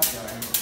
fácil,